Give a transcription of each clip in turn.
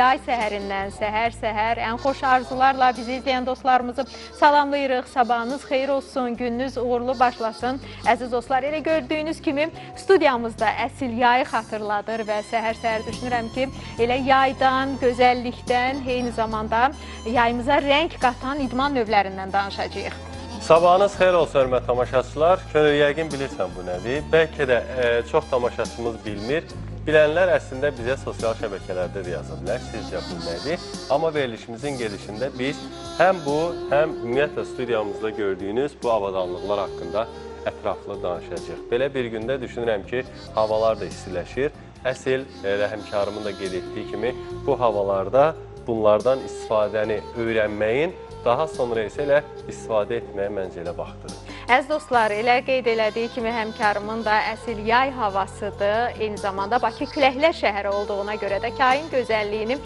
yay səhərindən səhər-səhər ən xoş arzularla bizi izləyən dostlarımızı salamlayırıq. Sabahınız xeyir olsun, gününüz uğurlu başlasın. Əziz dostlar, elə gördüyünüz kimi studiyamızda əsil yayı xatırladır və səhər-səhər düşünürəm ki, elə yaydan, gözəllikdən, eyni zamanda yayımıza rəng qatan idman növlərindən danışacağıq. Sabahınız xeyir olsun, hörmət tamaşaçılar. Könül yəqin bilirsən bu nədir. Bəlkə də e, çox tamaşaçımız bilmir. Bilənlər əslində bizə sosial şəbəkələrdə də yaza bilər. Sizcə bu nədir? Amma verilişimizin gedişində biz həm bu, həm ümumiyyətlə studiyamızda gördüyünüz bu avadanlıqlar haqqında ətraflı danışacağıq. Belə bir gündə düşünürəm ki, havalar da istiləşir. Əsl e, rəhmkarımın da qeyd etdiyi kimi bu havalarda bunlardan istifadəni öyrənməyin daha sonra isə elə istifadə etməyə məncə elə vaxtıdır. Əziz dostlar, elə qeyd elədiyi kimi həmkarımın da əsil yay havasıdır. Eyni zamanda Bakı küləklər şəhəri olduğuna görə də kain gözəlliyini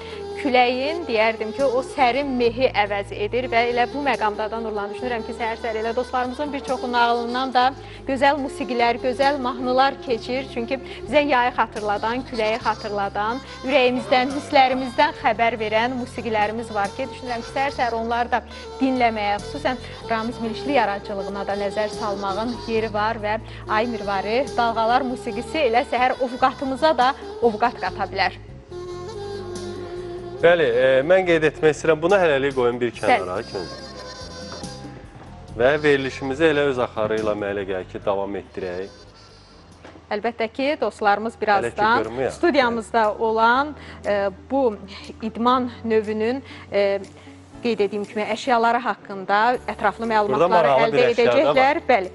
küləyin deyərdim ki, o sərin mehi əvəz edir və elə bu məqamda da Nurlan düşünürəm ki, səhər-səhər elə dostlarımızın bir çoxu nağılından da gözəl musiqilər, gözəl mahnılar keçir. Çünki bizə yayı xatırladan, küləyi xatırladan, ürəyimizdən, hisslərimizdən xəbər verən musiqilərimiz var ki, düşünürəm ki, səhər-səhər onları da dinləməyə, xüsusən Ramiz Milişli yaradıcılığına da nəzər salmağın yeri var və Ay Mirvari dalğalar musiqisi elə səhər ovqatımıza da ovqat qata bilər. Bəli, e, mən qeyd etmək istəyirəm, bunu hələlik qoyun bir kənara. Və verilişimizi elə öz axarı ilə mənə elə gəlir ki, davam etdirək. Əlbəttə ki, dostlarımız birazdan görməyəm. studiyamızda olan e, bu idman növünün e, qeyd etdiyim kimi əşyaları haqqında ətraflı məlumatları əldə edəcəklər. Bəli.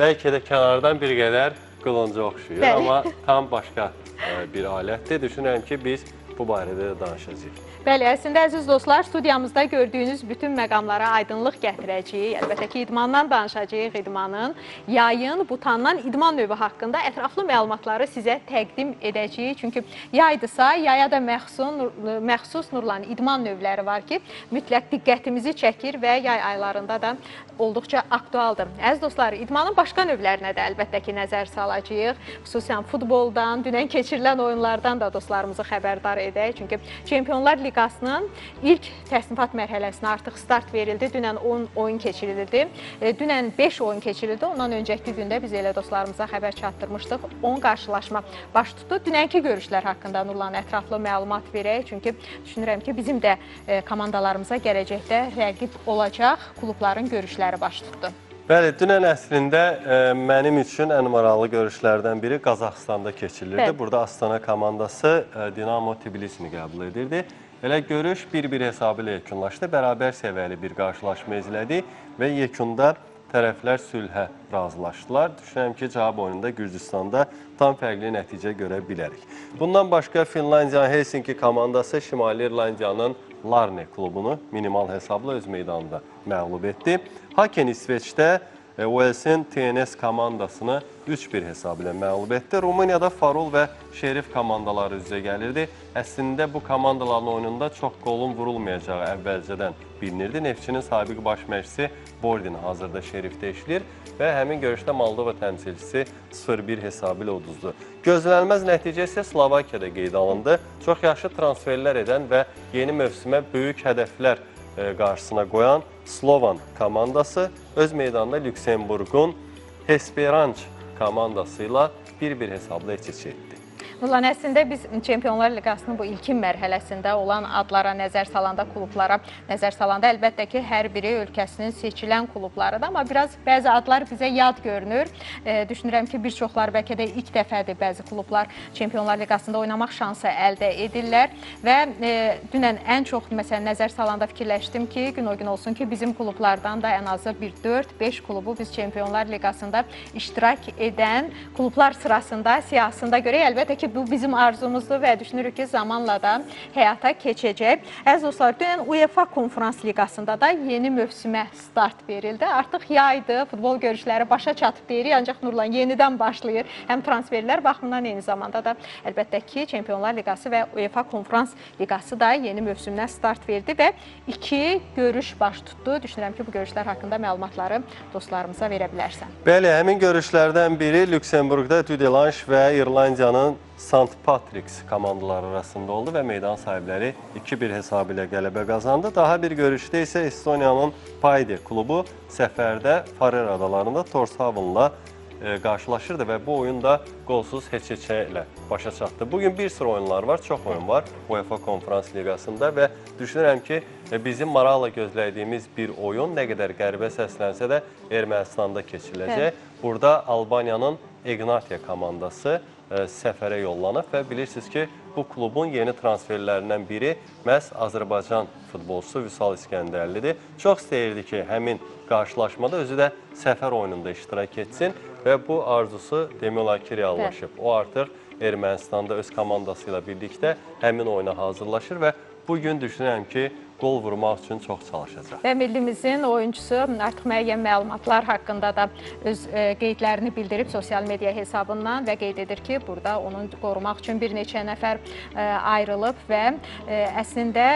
Bəlkə də kənardan bir qədər qılınca oxşuyur, Bəli. amma tam başqa e, bir alətdir. Düşünürəm ki, biz bu barədə də danışacağıq. Bəli, əslində əziz dostlar, studiyamızda gördüyünüz bütün məqamlara aydınlıq gətirəcəyik. Əlbəttə ki, idmandan danışacağıq, idmanın, yayın, butandan idman növü haqqında ətraflı məlumatları sizə təqdim edəcəyik. Çünki yaydısa, yaya da məxsus, məxsus Nurlan idman növləri var ki, mütləq diqqətimizi çəkir və yay aylarında da olduqca aktualdır. Əziz dostlar, idmanın başqa növlərinə də əlbəttə ki, nəzər salacağıq. Xüsusən futboldan, dünən keçirilən oyunlardan da dostlarımızı xəbərdar edək. Çünki Çempionlar Liqasının ilk təsnifat mərhələsinə artıq start verildi. Dünən 10 oyun keçirildi. E, Dünən 5 oyun keçirildi. Ondan öncəki gündə biz elə dostlarımıza xəbər çatdırmışdıq. 10 qarşılaşma baş tutdu. Dünənki görüşlər haqqında Nurlan ətraflı məlumat verək. Çünki düşünürəm ki, bizim də e, komandalarımıza gələcəkdə rəqib olacaq klubların görüşləri baş tutdu. Bəli, dünən əslində e, mənim üçün ən maraqlı görüşlərdən biri Qazaxstanda keçirilirdi. Bəli. Burada Astana komandası e, Dinamo Tbilisini qəbul edirdi. Elə görüş 1-1 hesabı ilə yekunlaşdı. Bərabər səviyyəli bir qarşılaşma izlədi və yekunda tərəflər sülhə razılaşdılar. Düşünürəm ki, cavab oyununda Gürcüstanda tam fərqli nəticə görə bilərik. Bundan başqa Finlandiyanın Helsinki komandası Şimali İrlandiyanın Larne klubunu minimal hesabla öz meydanında məğlub etdi. Haken İsveçdə Walesin TNS komandasını 3-1 hesabı ilə məğlub etdi. Rumuniyada Farul və Şerif komandaları üzrə gəlirdi. Əslində bu komandaların oyununda çox qolun vurulmayacağı əvvəlcədən bilinirdi. Neftçinin sabiq baş məşqçisi Bordin hazırda Şerifdə işləyir və həmin görüşdə Moldova təmsilçisi 0-1 hesabı ilə uduzdu. Gözlənilməz nəticə isə Slovakiyada qeyd alındı. Çox yaxşı transferlər edən və yeni mövsümə böyük hədəflər qarşısına qoyan Slovan komandası öz meydanında Lüksemburqun Hesperanç komandası ilə 1-1 hesabla eç-eç etdi. Nurlan, əslində biz Çempionlar Liqasının bu ilkin mərhələsində olan adlara nəzər salanda, klublara nəzər salanda əlbəttə ki, hər biri ölkəsinin seçilən klublarıdır, amma biraz bəzi adlar bizə yad görünür. E, düşünürəm ki, bir çoxları bəlkə də ilk dəfədir bəzi klublar Çempionlar Liqasında oynamaq şansı əldə edirlər və e, dünən ən çox məsələn nəzər salanda fikirləşdim ki, gün o gün olsun ki, bizim klublardan da ən azı bir 4-5 klubu biz Çempionlar Liqasında iştirak edən klublar sırasında, siyahısında görək. Əlbəttə ki, bu bizim arzumuzdur və düşünürük ki, zamanla da həyata keçəcək. Əziz dostlar, dünən UEFA Konferans Liqasında da yeni mövsümə start verildi. Artıq yaydı, futbol görüşləri başa çatıb deyirik, ancaq Nurlan yenidən başlayır. Həm transferlər baxımından eyni zamanda da əlbəttə ki, Çempionlar Liqası və UEFA Konferans Liqası da yeni mövsümünə start verdi və iki görüş baş tutdu. Düşünürəm ki, bu görüşlər haqqında məlumatları dostlarımıza verə bilərsən. Bəli, həmin görüşlərdən biri Lüksemburqda Düdelanş və İrlandiyanın St. Patrick's komandaları arasında oldu və meydan sahibləri 2-1 hesabı ilə qələbə qazandı. Daha bir görüşdə isə Estoniyanın Payde klubu səfərdə Farer adalarında Torshavnla e, qarşılaşırdı və bu oyun da qolsuz heç-heçə ilə başa çatdı. Bugün bir sıra oyunlar var, çox oyun var UEFA Konferans Liqasında və düşünürəm ki, e, bizim maraqla gözlədiyimiz bir oyun nə qədər qəribə səslənsə də Ermənistanda keçiriləcək. Burada Albaniyanın Ignatiya komandası səfərə yollanıb və bilirsiniz ki, bu klubun yeni transferlərindən biri məhz Azərbaycan futbolçusu Vüsal İskəndərlidir. Çox istəyirdi ki, həmin qarşılaşmada özü də səfər oyununda iştirak etsin və bu arzusu demək olar ki, reallaşıb. O artıq Ermənistanda öz komandası ilə birlikdə həmin oyuna hazırlaşır və bu gün düşünürəm ki, qol vurmaq üçün çox çalışacaq. Və millimizin oyunçusu artıq müəyyən məlumatlar haqqında da öz e, qeydlərini bildirib sosial media hesabından və qeyd edir ki, burada onu qorumaq üçün bir neçə nəfər e, ayrılıb və e, əslində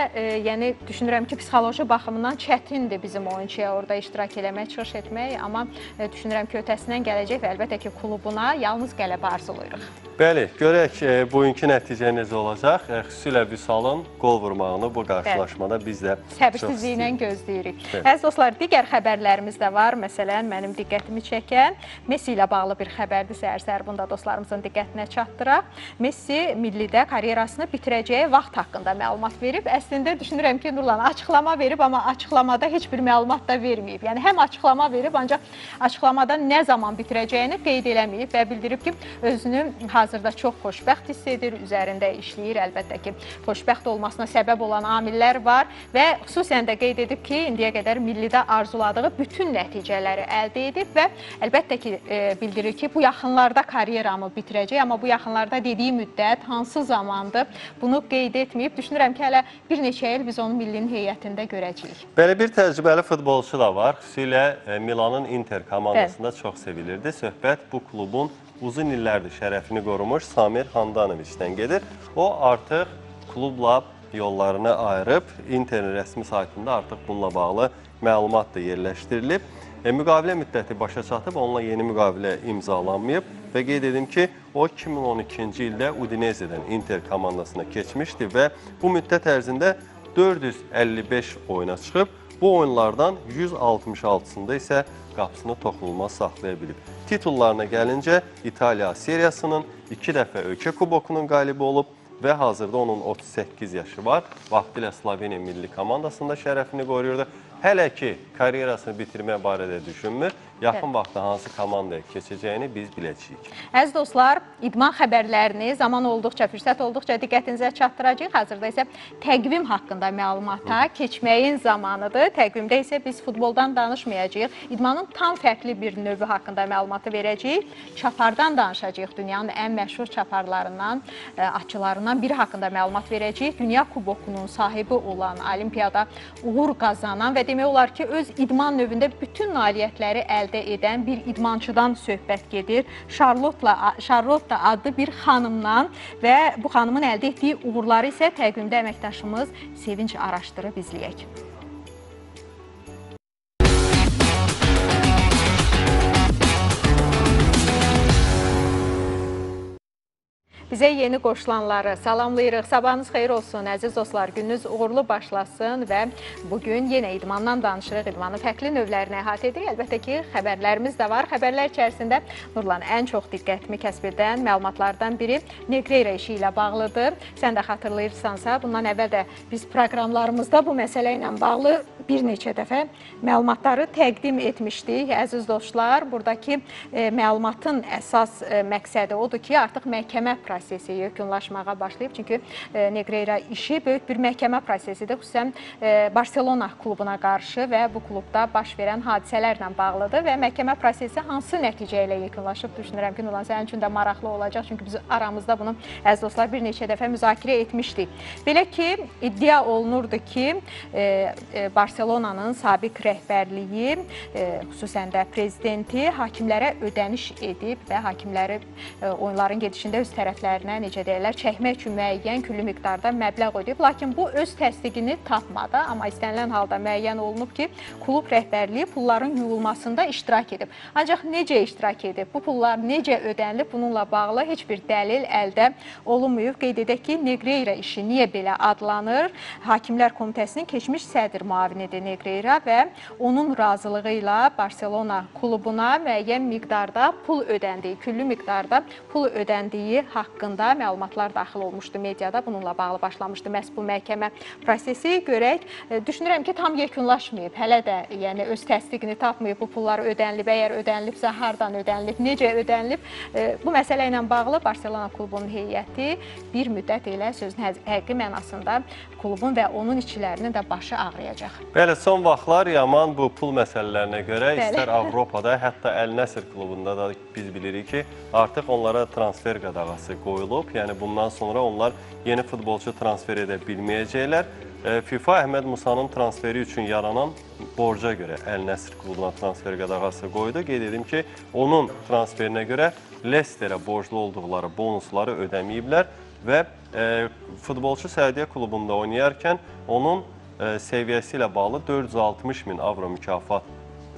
yəni düşünürəm ki, psixoloji baxımından çətindir bizim oyunçuya orada iştirak eləmək, çıxış etmək, amma düşünürəm ki, ötəsindən gələcək və əlbəttə ki, klubuna yalnız qələbə arzuluyuruq. Bəli, görək bugünkü nəticə necə olacaq. Xüsusilə Vüsalın qol vurmağını bu qarşılaşmada biz də Səbirsizliklə gözləyirik. Əziz dostlar, digər xəbərlərimiz də var. Məsələn, mənim diqqətimi çəkən Messi ilə bağlı bir xəbərdir. Səhər-səhər bunda dostlarımızın diqqətinə çatdıraq. Messi millidə karyerasını bitirəcəyi vaxt haqqında məlumat verib. Əslində düşünürəm ki, Nurlan açıqlama verib, amma açıqlamada heç bir məlumat da verməyib. Yəni həm açıqlama verib, ancaq açıqlamada nə zaman bitirəcəyini qeyd eləməyib və bildirib ki, özünü hazırda çox xoşbəxt hiss edir, üzərində işləyir. Əlbəttə ki, xoşbəxt olmasına səbəb olan amillər var və xüsusən də qeyd edib ki, indiyə qədər millidə arzuladığı bütün nəticələri əldə edib və əlbəttə ki, e, bildirir ki, bu yaxınlarda karyeramı bitirəcək, amma bu yaxınlarda dediyi müddət hansı zamandır, bunu qeyd etməyib. Düşünürəm ki, hələ bir neçə il biz onu millinin heyətində görəcəyik. Belə bir təcrübəli futbolçu da var. Xüsusilə e, Milanın Inter komandasında çox sevilirdi. Söhbət bu klubun uzun illərdir şərəfini qorumuş Samir Handanoviçdən gedir. O artıq klubla yollarını ayırıb Interin rəsmi saytında artıq bununla bağlı məlumat da yerləşdirilib. E, müqavilə müddəti başa çatıb, onunla yeni müqavilə imzalanmayıb və qeyd edim ki, o 2012-ci ildə Udinese'dən Inter komandasına keçmişdi və bu müddət ərzində 455 oyuna çıxıb. Bu oyunlardan 166-sında isə qapısını toxunulmaz saxlaya bilib. Titullarına gəlincə İtaliya seriyasının 2 dəfə ölkə kubokunun qalibi olub və hazırda onun 38 yaşı var. Vaxtilə Sloveniya milli komandasında şərəfini qoruyurdu. Hələ ki, karyerasını bitirmək barədə düşünmür. Yaxın vaxtda hansı komandaya keçəcəyini biz biləcəyik. Əziz dostlar, idman xəbərlərini zaman olduqca, fürsət olduqca diqqətinizə çatdıracağıq. Hazırda isə təqvim haqqında məlumata keçməyin zamanıdır. Təqvimdə isə biz futboldan danışmayacağıq. İdmanın tam fərqli bir növü haqqında məlumatı verəcəyik. Çapardan danışacağıq. Dünyanın ən məşhur çaparlarından, ə, atçılarından biri haqqında məlumat verəcəyik. Dünya kubokunun sahibi olan, olimpiyada uğur qazanan və demək olar ki, öz idman növündə bütün nailiyyətləri əldə edən bir idmançıdan söhbət gedir. Charlotte Charlotte adlı bir xanımdan və bu xanımın əldə etdiyi uğurları isə təqvimdə əməkdaşımız Sevinç araşdırıb izləyək. Bizə yeni qoşulanları salamlayırıq. Sabahınız xeyir olsun, əziz dostlar. Gününüz uğurlu başlasın və bugün yenə idmandan danışırıq. İdmanın fərqli növlərini əhatə edirik. Əlbəttə ki, xəbərlərimiz də var. Xəbərlər içərisində Nurlan ən çox diqqətimi kəsb edən məlumatlardan biri Negreyra işi ilə bağlıdır. Sən də xatırlayırsansa, bundan əvvəl də biz proqramlarımızda bu məsələ ilə bağlı bir neçə dəfə məlumatları təqdim etmişdik. Əziz dostlar, buradakı e, məlumatın əsas e, məqsədi odur ki, artıq məhkəmə prosesi yekunlaşmağa başlayıb. Çünki e, Negreyra işi böyük bir məhkəmə prosesidir. Xüsusən Barselona klubuna qarşı və bu klubda baş verən hadisələrlə bağlıdır və məhkəmə prosesi hansı nəticə ilə yekunlaşıb düşünürəm ki, Nurlan sənin üçün də maraqlı olacaq. Çünki biz aramızda bunu əziz dostlar bir neçə dəfə müzakirə etmişdik. Belə ki, iddia olunurdu ki, Barselona Barselonanın sabiq rəhbərliyi, e, xüsusən də prezidenti hakimlərə ödəniş edib və hakimləri e, oyunların gedişində öz tərəflərinə necə deyirlər, çəkmək üçün müəyyən küllü miqdarda məbləğ ödəyib, lakin bu öz təsdiqini tapmadı, amma istənilən halda müəyyən olunub ki, klub rəhbərliyi pulların yuyulmasında iştirak edib. Ancaq necə iştirak edib? Bu pullar necə ödənilib? Bununla bağlı heç bir dəlil əldə olunmayıb. Qeyd edək ki, Negreira işi niyə belə adlanır? Hakimlər Komitəsinin keçmiş sədr müavinidir Negreira və onun razılığı ilə Barselona klubuna müəyyən miqdarda pul ödəndiyi, küllü miqdarda pul ödəndiyi haqqında məlumatlar daxil olmuşdu mediada. Bununla bağlı başlamışdı məhz bu məhkəmə prosesi. Görək, e, düşünürəm ki, tam yekunlaşmayıb. Hələ də yəni öz təsdiqini tapmayıb bu pullar ödənilib. Əgər ödənilibsə, hardan ödənilib, necə ödənilib? E, Bu məsələ ilə bağlı Barselona klubunun heyəti bir müddət elə sözün həqiqi mənasında klubun və onun işçilərinin də başı ağrıyacaq. Bəli, son vaxtlar Yaman bu pul məsələlərinə görə Bəli. istər Avropada, hətta Əl Nəsir klubunda da biz bilirik ki, artıq onlara transfer qadağası qoyulub. Yəni bundan sonra onlar yeni futbolçu transfer edə bilməyəcəklər. E, FIFA Əhməd Musanın transferi üçün yaranan borca görə Əl Nəsir klubuna transfer qadağası qoydu. Qeyd edim ki, onun transferinə görə Lesterə borclu olduqları bonusları ödəməyiblər və e, futbolçu Səudiyyə klubunda oynayarkən onun e, səviyyəsi ilə bağlı 460 min avro mükafat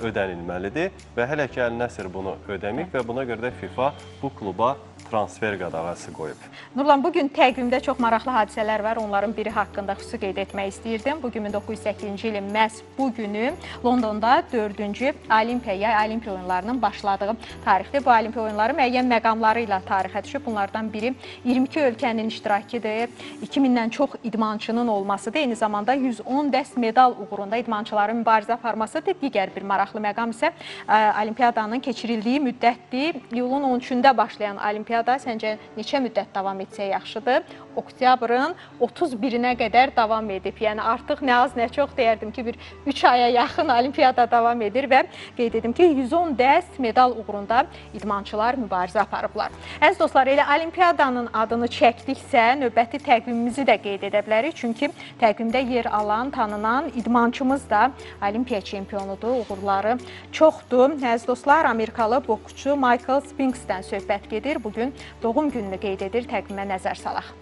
ödənilməlidir və hələ ki Əl Nəsir bunu ödəməyib və buna görə də FIFA bu kluba transfer qadağası qoyub. Nurlan, bugün təqvimdə çox maraqlı hadisələr var. Onların biri haqqında xüsusi qeyd etmək istəyirdim. Bugün 1908-ci ilin məhz bu günü Londonda 4-cü Olimpiya, yay Olimpiya oyunlarının başladığı tarixdir. Bu Olimpiya oyunları müəyyən məqamları ilə tarixə düşüb. Bunlardan biri 22 ölkənin iştirakıdır. 2000-dən çox idmançının olmasıdır. Eyni zamanda 110 dəst medal uğrunda idmançıların mübarizə aparmasıdır. Digər bir maraqlı məqam isə ə, Olimpiyadanın keçirildiyi müddətdir. İyulun 13-də başlayan Olimpiyada səncə neçə müddət davam etsə yaxşıdır? Oktyabrın 31-nə qədər davam edib. Yəni artıq nə az nə çox deyərdim ki, bir 3 aya yaxın Olimpiyada davam edir və qeyd edim ki, 110 dəst medal uğrunda idmançılar mübarizə aparıblar. Əziz dostlar, elə Olimpiyadanın adını çəkdiksə, növbəti təqvimimizi də qeyd edə bilərik. Çünki təqvimdə yer alan, tanınan idmançımız da Olimpiya çempionudur. Uğurları çoxdur. Əziz dostlar, Amerikalı boksçu Michael Spinksdən söhbət gedir. Bugün doğum gününü qeyd edir. Təqvimə nəzər salaq.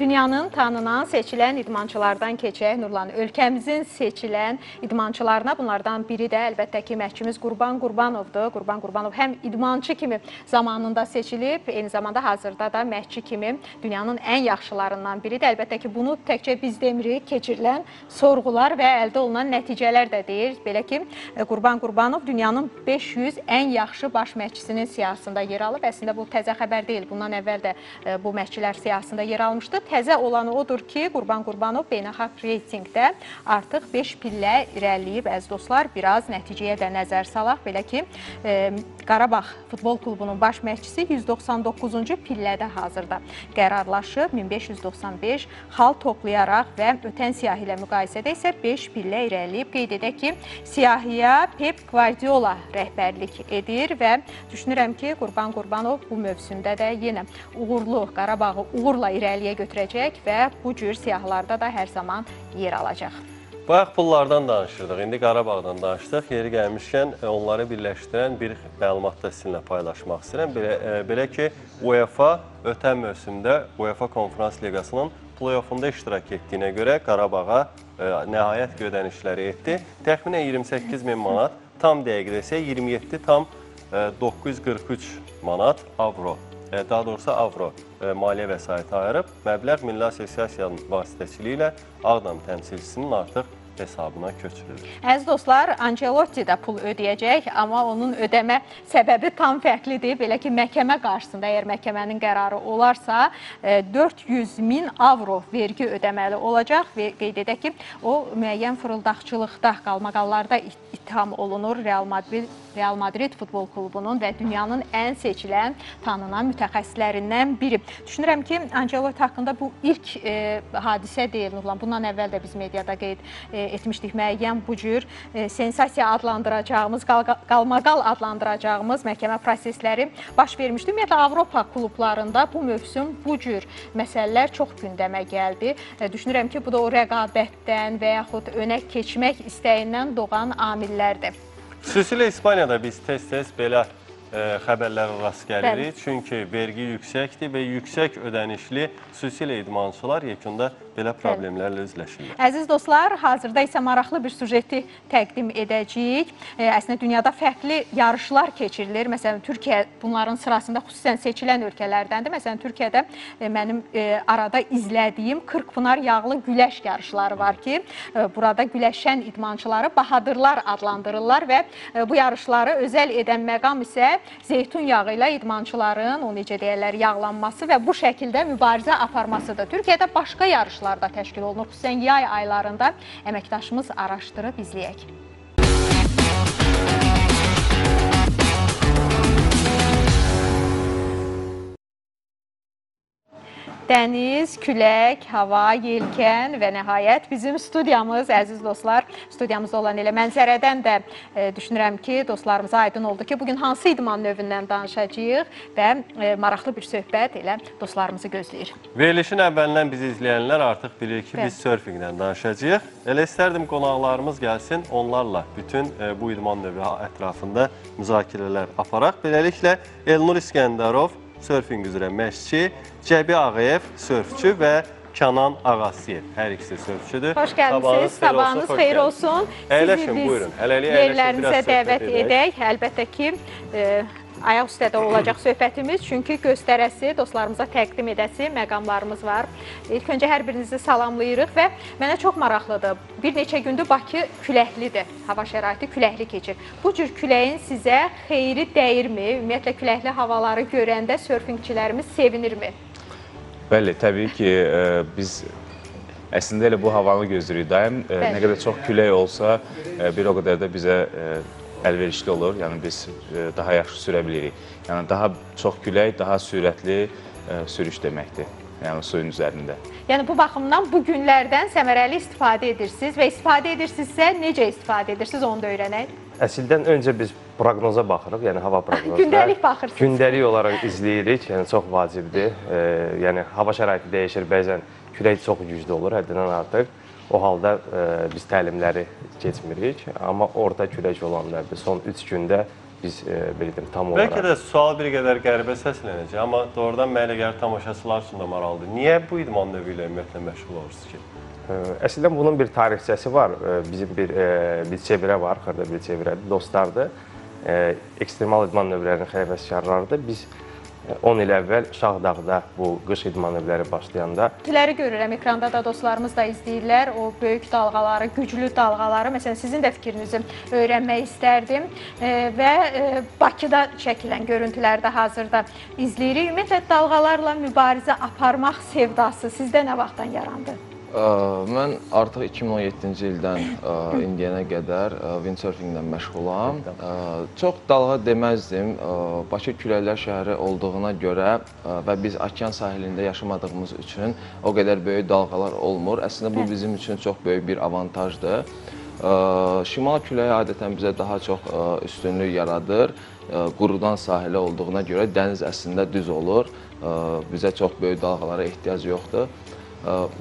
Dünyanın tanınan, seçilən idmançılardan keçək. Nurlan, ölkəmizin seçilən idmançılarına bunlardan biri də əlbəttə ki, məşqçimiz Qurban Qurbanovdur. Qurban Qurbanov həm idmançı kimi zamanında seçilib, eyni zamanda hazırda da məşqçi kimi dünyanın ən yaxşılarından biridir. Əlbəttə ki, bunu təkcə biz demirik, keçirilən sorğular və əldə olunan nəticələr də deyir. Belə ki, Qurban Qurbanov dünyanın 500 ən yaxşı baş məşqçisinin siyahısında yer alıb. Əslində bu təzə xəbər deyil. Bundan əvvəl də e, bu məşqçilər siyahısında yer almışdı. Təzə olanı odur ki, Qurban Qurbanov beynəlxalq reytinqdə artıq 5 pillə irəliləyib. Əziz dostlar, biraz nəticəyə də nəzər salaq. Belə ki, e, Qarabağ Futbol Klubunun baş məşqçisi 199-cu pillədə hazırda qərarlaşıb. 1595 xal toplayaraq və ötən siyahı ilə müqayisədə isə 5 pillə irəliləyib. Qeyd edək ki, siyahıya Pep Guardiola rəhbərlik edir və düşünürəm ki, Qurban Qurbanov bu mövsümdə də yenə uğurlu Qarabağı uğurla irəliyə götürəcək və bu cür siyahılarda da hər zaman yer alacaq. Bayaq pullardan danışırdıq, indi Qarabağdan danışdıq. Yeri gəlmişkən e, onları birləşdirən bir məlumat da sizinlə paylaşmaq istəyirəm. Belə, e, belə ki, UEFA ötən mövsümdə UEFA Konferans Liqasının play-offunda iştirak etdiyinə görə Qarabağa e, nəhayət ödənişləri etdi. Təxminən 28 min manat, tam dəqiqdə isə 27 tam e, 943 manat avro daha doğrusu avro e, maliyyə vəsaiti ayırıb, məbləğ Milli Assosiasiyanın vasitəçiliyi ilə Ağdam təmsilçisinin artıq hesabına köçürülür. Əziz dostlar, Ancelotti də pul ödəyəcək, amma onun ödəmə səbəbi tam fərqlidir. Belə ki, məhkəmə qarşısında əgər məhkəmənin qərarı olarsa, e, 400 min avro vergi ödəməli olacaq və qeyd edək ki, o müəyyən fırıldaqçılıqda, qalmaqallarda ittiham olunur Real Madrid Real Madrid futbol klubunun və dünyanın ən seçilən, tanınan mütəxəssislərindən biri. Düşünürəm ki, Ancelotti haqqında bu ilk e, hadisə deyil, Nurlan. Bundan əvvəl də biz mediada qeyd e, etmişdik müəyyən bu cür e, sensasiya adlandıracağımız, qal- qalmaqal adlandıracağımız məhkəmə prosesləri baş vermişdi. Ümumiyyətlə Avropa klublarında bu mövsüm bu cür məsələlər çox gündəmə gəldi. E, Düşünürəm ki, bu da o rəqabətdən və yaxud önə keçmək istəyindən doğan amillərdir. Xüsusilə İspaniyada biz tez-tez belə e, xəbərlərə rast gəlirik. Çünki vergi yüksəkdir və yüksək ödənişli xüsusilə idmançılar yekunda belə problemlərlə üzləşirlər. Əziz dostlar, hazırda isə maraqlı bir sujeti təqdim edəcəyik. E, Əslində dünyada fərqli yarışlar keçirilir. Məsələn, Türkiyə bunların sırasında xüsusən seçilən ölkələrdəndir. Məsələn, Türkiyədə e, mənim e, arada izlədiyim 40 pınar yağlı güləş yarışları var ki, burada güləşən idmançıları bahadırlar adlandırırlar və bu yarışları özəl edən məqam isə zeytun yağı ilə idmançıların, o necə deyirlər, yağlanması və bu şəkildə mübarizə aparmasıdır. Türkiyədə başqa yarışlar da təşkil olunur. Xüsusən yay aylarında əməkdaşımız araşdırıb izləyək. Dəniz, külək, hava, yelkən və nəhayət bizim studiyamız, əziz dostlar, studiyamızda olan elə mənzərədən də e, düşünürəm ki, dostlarımıza aydın oldu ki, bugün hansı idman növündən danışacağıq və e, maraqlı bir söhbət elə dostlarımızı gözləyir. Verilişin əvvəlindən bizi izləyənlər artıq bilir ki, biz Bəli. sörfinqdən danışacağıq. Elə istərdim qonaqlarımız gəlsin, onlarla bütün e, bu idman növü ətrafında müzakirələr aparaq. Beləliklə Elnur İskəndərov sörfinq üzrə məşqçi, Cəbi Ağayev sörfçü və Kənan Ağasiyev hər ikisi sörfçüdür. Xoş gəlmisiniz, sabahınız xeyir olsun. Əyləşin, buyurun. Hələlik əyləşin, yerlərinizə biraz söhbət dəvət edək. edək. Əlbəttə ki, e, ayaq üstədə olacaq söhbətimiz, çünki göstərəsi, dostlarımıza təqdim edəsi məqamlarımız var. İlk öncə hər birinizi salamlayırıq və mənə çox maraqlıdır. Bir neçə gündür Bakı küləklidir. Hava şəraiti küləkli keçir. Bu cür küləyin sizə xeyri dəyirmi? Ümumiyyətlə küləkli havaları görəndə sörfinqçilərimiz sevinirmi? Bəli, təbii ki, e, biz əslində elə bu havanı gözləyirik daim. E, Bəli. Nə qədər çox külək olsa, e, bir o qədər də bizə e, əlverişli olur. Yəni biz e, daha yaxşı sürə bilirik. Yəni daha çox külək, daha sürətli e, sürüş deməkdir. Yəni suyun üzərində. Yəni bu baxımdan bu günlərdən səmərəli istifadə edirsiniz və istifadə edirsinizsə necə istifadə edirsiniz onu da öyrənək. Əslində öncə biz proqnoza baxırıq, yəni hava proqnozuna. Gündəlik baxırsınız. Gündəlik olaraq izləyirik, yəni çox vacibdir. E, yəni hava şəraiti dəyişir, bəzən külək çox güclü olur, həddindən artıq. O halda e, biz təlimləri keçmirik, amma orta külək olanda son 3 gündə biz e, belə deyim tam olaraq Bəlkə də sual bir qədər qəribə səslənəcək, amma doğrudan mənə gəlir tamaşaçılar üçün də maraqlıdır. Niyə bu idman növü ilə ümumiyyətlə məşğul olursunuz ki? Ə, Əslində bunun bir tarixçəsi var. Ə, Bizim bir e, bir çevrə var, xırda bir çevrədir, dostlardır. Ə, Ekstremal idman növlərinin xəvəskarlarıdır. Biz e, 10 il əvvəl Şahdağda bu qış idman növləri başlayanda Görüntüləri görürəm ekranda da dostlarımız da izləyirlər. O böyük dalğaları, güclü dalğaları. Məsələn sizin də fikrinizi öyrənmək istərdim. E, və e, Bakıda çəkilən görüntüləri də hazırda izləyirik. Ümumiyyətlə dalğalarla mübarizə aparmaq sevdası sizdə nə vaxtdan yarandı? Mən artıq 2017-ci ildən indiyənə qədər windsurfinglə məşğulam. Çox dalğa deməzdim. Bakı küləklər şəhəri olduğuna görə və biz okean sahilində yaşamadığımız üçün o qədər böyük dalğalar olmur. Əslində bu bizim üçün çox böyük bir avantajdır. Şimal küləyi adətən bizə daha çox üstünlük yaradır. Qurudan sahilə olduğuna görə dəniz əslində düz olur. Bizə çox böyük dalğalara ehtiyac yoxdur.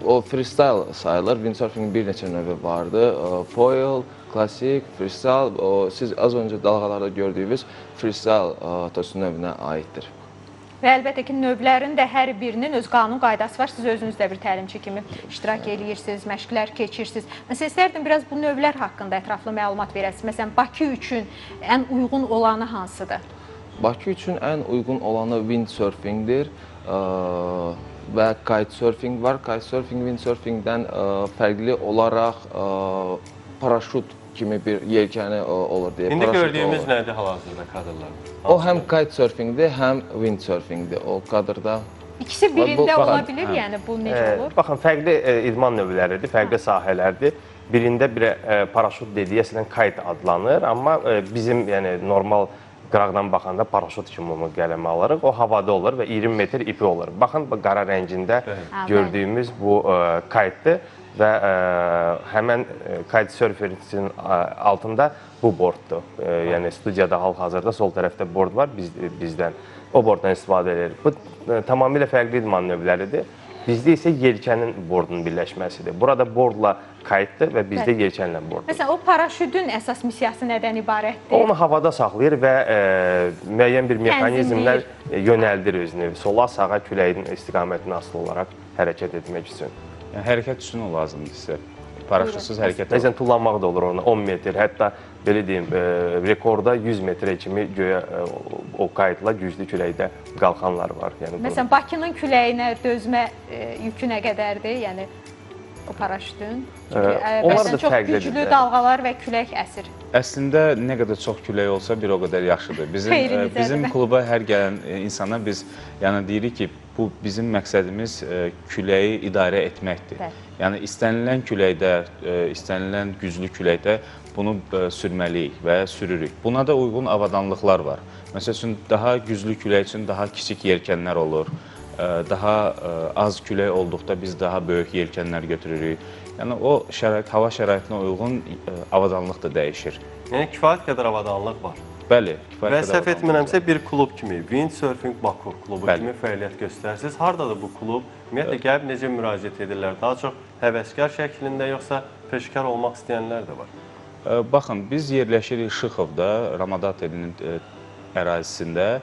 O freestyle sayılır. Windsurfingin bir neçə növü vardı. Foil, klassik, freestyle. O siz az öncə dalğalarda gördüyünüz freestyle tosu növünə aiddir. Və əlbəttə ki, növlərin də hər birinin öz qanun qaydası var. Siz özünüz də bir təlimçi kimi iştirak eləyirsiniz, məşqlər keçirsiniz. Məsələn, istərdim biraz bu növlər haqqında ətraflı məlumat verəsiniz. Məsələn, Bakı üçün ən uyğun olanı hansıdır? Bakı üçün ən uyğun olanı windsurfingdir. Ə, və kitesurfing var. Kitesurfing windsurfingdən ə, fərqli olaraq ə, paraşüt kimi bir yelkəni ə, olur deyə. İndi gördüyümüz olur. nədir hal-hazırda kadrlarda? O həm kitesurfingdir, həm windsurfingdir. O kadrda İkisi birində bu- ola hə. bilir, yəni bu necə olur? Baxın, fərqli ə, idman növləridir, fərqli sahələrdir. Birində bir ə, paraşüt dediyi əslən kayt adlanır, amma ə, bizim yəni normal qıraqdan baxanda paraşüt kimi onu qələmə alırıq. O havada olur və 20 metr ipi olur. Baxın bu qara rəngində Ha, gördüyümüz bu ə, kaytdır və ə, həmin kitesurferin altında bu borddur. Ə, yəni studiyada hal-hazırda sol tərəfdə bord var biz bizdən. O borddan istifadə edirik. Bu ə, tamamilə fərqli idman növləridir. Bizdə isə yelkənin bordunun birləşməsidir. Burada bordla kayıtdır və bizdə Bəli. yelkənlə borddur. Məsələn, o paraşütün əsas missiyası nədən ibarətdir? Onu havada saxlayır və ə, müəyyən bir mexanizmlər e, yönəldir özünü sola, sağa küləyin istiqamətinə asılı olaraq hərəkət etmək üçün. Yəni hərəkət üçün o lazımdır sizə. Paraşütsüz hərəkət Bəzən tullanmaq da olur ona 10 metr, hətta belə deyim, e, rekorda 100 metrə kimi göyə e, o- qayıtla güclü küləkdə qalxanlar var. Yəni bunu- Məsələn, Bakının küləyinə dözmə e, yükü nə qədərdir? Yəni o paraşütün. Çünki Ə, e, onlar da çox güclü də. dalğalar və külək əsir. Əslində nə qədər çox külək olsa bir o qədər yaxşıdır. Bizim e, bizim kluba hər gələn e, insana biz yəni deyirik ki, bu bizim məqsədimiz e, küləyi idarə etməkdir. Bəli. Yəni istənilən küləkdə, e, istənilən güclü küləkdə bunu e, sürməliyik və sürürük. Buna da uyğun avadanlıqlar var. Məsəl üçün daha güclü külək üçün daha kiçik yelkənlər olur. E, Daha e, az külək olduqda biz daha böyük yelkənlər götürürük. Yəni o şərait, hava şəraitinə uyğun avadanlıq da dəyişir. Yəni kifayət qədər avadanlıq var. Bəli, kifayət Və qədər səhv avadanlıq etmirəmsə bir klub kimi, Windsurfing Baku klubu Bəli. kimi fəaliyyət göstərirsiniz. Hardadır bu klub? Ümumiyyətlə gəlib necə müraciət edirlər? Daha çox həvəskar şəklində yoxsa peşəkar olmaq istəyənlər də var? Baxın, biz yerləşirik Şıxovda, Ramadatinin e, ərazisində.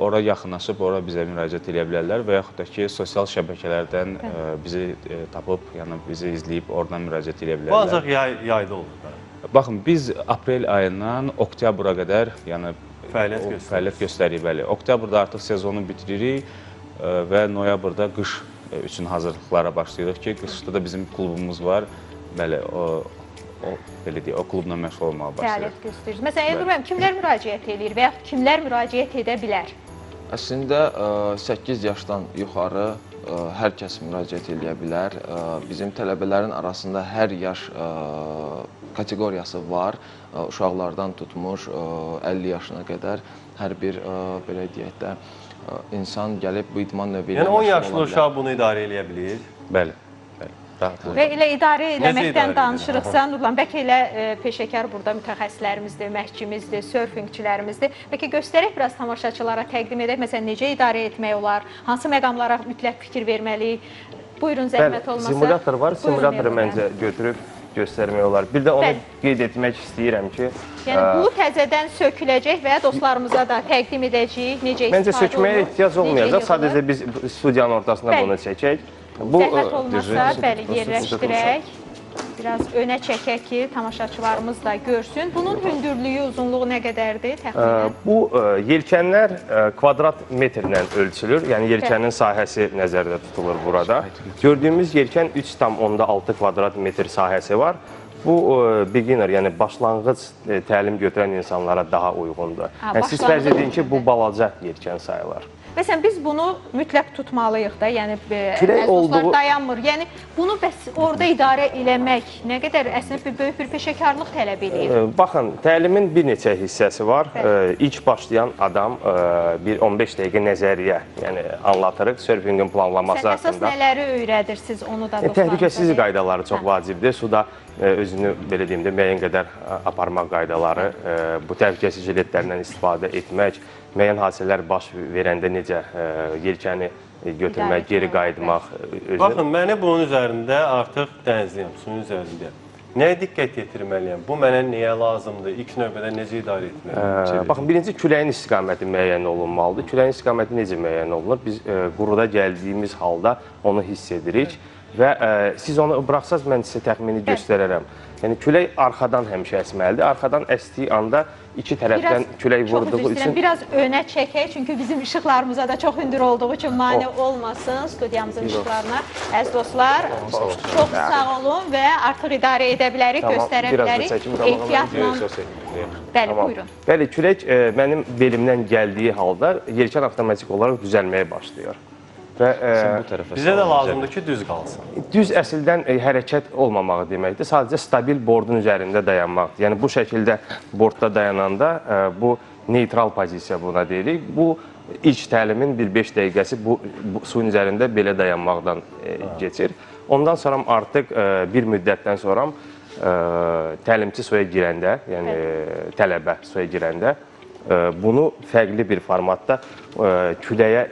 Ora yaxınlaşıb ora bizə müraciət edə bilərlər və yaxud da ki, sosial şəbəkələrdən e, bizi e, tapıb, yəni bizi izləyib oradan müraciət edə Bu bilərlər. ancaq yay, yayda olur da. Baxın, biz aprel ayından oktyabra qədər, yəni Fəaliyyət o göstərirsiniz. fəaliyyət göstəririk, bəli. Oktyabrda artıq sezonu bitiririk və noyabrda qış üçün hazırlıqlara başlayırıq ki, qışda da bizim klubumuz var. Bəli, o o belə deyək, o klubla məşğul olmağa başlayırıq. Fəaliyyət göstərir. Məsələn, Elnur müəllim, kimlər müraciət edir və yaxud kimlər müraciət edə bilər? Əslində ə, 8 yaşdan yuxarı ə, hər kəs müraciət edə bilər. Ə, Bizim tələbələrin arasında hər yaş kateqoriyası var. Uşaqlardan tutmuş ə, 50 yaşına qədər hər bir belə deyək də insan gəlib bu idman növü ilə Yəni 10 məşğul yaşlı uşaq bunu idarə edə bilir. Bəli, bəli. Rahatlıqla. Və elə idarə eləməkdən idarə danışırıqsa, Nurlan, bəlkə elə e, peşəkar burada mütəxəssislərimizdir, məşqçimizdir, sörfinqçilərimizdir. Bəlkə göstərək biraz tamaşaçılara təqdim edək, məsələn, necə idarə etmək olar, hansı məqamlara mütləq fikir verməliyik. Buyurun, zəhmət Bəli, olmasa. simulyator var. Müəllim. məncə götürüb göstərmək olar. Bir də onu Bəli. qeyd etmək istəyirəm ki, Yəni bu təzədən söküləcək və dostlarımıza da təqdim edəcəyik, necə istifadə Məncə sökməyə olunur, ehtiyac olmayacaq. Sadəcə biz studiyanın ortasında Bəli. bunu çəkək. Bu Zəhmət ə, olmasa, bəli, yerləşdirək. Biraz önə çəkək ki, tamaşaçılarımız da görsün. Bunun hündürlüyü, uzunluğu nə qədərdir Ə, təxminən? Bu ə, yelkənlər kvadrat metrlə ölçülür. Yəni yelkənin sahəsi nəzərdə tutulur burada. Gördüyümüz yelkən 3,6 kvadrat metr sahəsi var. Bu beginner, yəni başlanğıc təlim götürən insanlara daha uyğundur. Yəni siz fərz edin ki, bu balaca yelkən sayılır. Məsələn, biz bunu mütləq tutmalıyıq da, yəni e, dostlar olduğu- dayanmır. Yəni bunu bəs orada idarə eləmək nə qədər əslində bir böyük bir peşəkarlıq tələb edir. Ə, Baxın, təlimin bir neçə hissəsi var. Bəli. Ə, İlk başlayan adam bir 15 dəqiqə nəzəriyyə, yəni anlatırıq sörfinqin planlaması Sən əsas haqqında. nələri öyrədirsiniz, onu da E, Təhlükəsizlik qaydaları çox vacibdir. Suda e, özünü belə deyim də müəyyən qədər e, aparmaq qaydaları, e, bu təhlükəsizlik jiletlərindən istifadə etmək, müəyyən hadisələr baş verəndə necə e, yelkəni e, götürmək, geri qayıtmaq e, özü. Baxın, məni bunun üzərində artıq dənizliyəm, suyun üzərindəyəm. Nəyə diqqət yetirməliyəm? Bu mənə niyə lazımdır? İlk növbədə necə idarə etməliyəm? Ə, Baxın, birinci küləyin istiqaməti müəyyən olunmalıdır. Küləyin istiqaməti necə müəyyən olunur? Biz ə, quruda gəldiyimiz halda onu hiss edirik və ə, siz onu buraxsaz mən sizə təxmini göstərərəm. Yəni külək arxadan həmişə əsməlidir. Arxadan əsdiyi anda iki tərəfdən külək çox vurduğu üzr istəyirəm, üçün biraz önə çəkək, çünki bizim işıqlarımıza da çox hündür olduğu üçün mane olmasın studiyamızın işıqlarına. Əziz dostlar, çox sağ olun və artıq idarə edə bilərik, Tamam, göstərə biraz bilərik. Ehtiyatla. Bəli, Tamam. buyurun. Bəli, külək ə, mənim belimdən gəldiyi halda yelkən avtomatik olaraq düzəlməyə başlayır. Və ə, Bu tərəfə Bizə də lazımdır ki, düz qalsın. Düz əslində e, hərəkət olmamağı deməkdir. Sadəcə stabil bordun üzərində dayanmaqdır. Yəni bu şəkildə bordda dayananda e, bu neytral pozisiya buna deyirik. Bu ilk təlimin bir 5 dəqiqəsi bu, bu suyun üzərində belə dayanmaqdan e, keçir. Ondan sonra artıq e, bir müddətdən sonra e, təlimçi suya girəndə, yəni e, tələbə suya girəndə e, bunu fərqli bir formatda e, küləyə